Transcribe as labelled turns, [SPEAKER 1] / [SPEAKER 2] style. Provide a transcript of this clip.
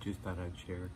[SPEAKER 1] just thought I'd share.